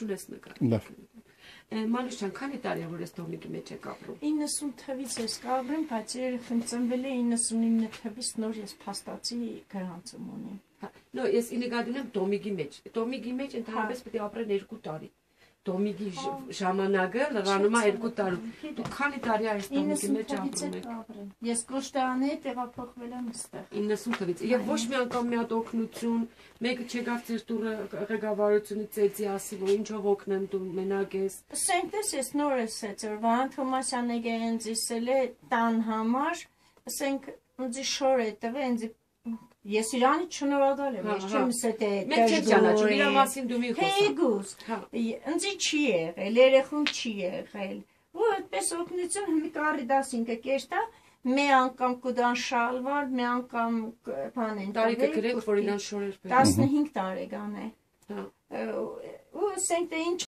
չունես նկար։ Լավ։ Մանուշյան, քանի տարի է որ ես դոմիկի մեջ եք ապրում։ 90 թվից ես կավրեմ, բայց երեխան ծնվել է 99 թվից նոր ես փաստացի գրանցում ունեմ։ Հա, նո, ես ինեգադին եմ դոմիկի մեջ։ Դոմիկի մեջ ընդհանրապես պետք է ապրեն 2 տարի։ Դոմիկի ժամանակը լրանում է 2 տարում։ Դու քանի տարի այս դոմիկի 90 մեջ ապրում կավրեմ։ Ես Կոշտանի տեղափոխվել եմ այստեղ։ 90 թվից։ Եվ ոչ մի անգամ մի հատ օգնություն, մեկը չեկավ ձեր տուրը ղեկավարությունից ծեծի ասի, որ ինչով օգնեմ դու մենակ ես։ Սենտես ես նոր ես որ Վահան Թոմասյանը ինձ իսել է տան համար, ասենք ինձ շոր է տվել ինձ ես իրանի շնորհակալ եմ, Հա, ես հա։ չեմ ասել թե Մենք չենք ճանաչում, իր մասին դու մի խոսա։ Հա։ Ինձ չի եղել, երեխուն չի եղել։ Ու այդպես օգնություն մի կարի 15 կերտա, մի անգամ կուդան շալվար, մի անգամ բան են Տարիքը գրեք, որ իրան շորեր բերել։ 15 տարեկան է։ Հա։ Ու ասենք թե ինչ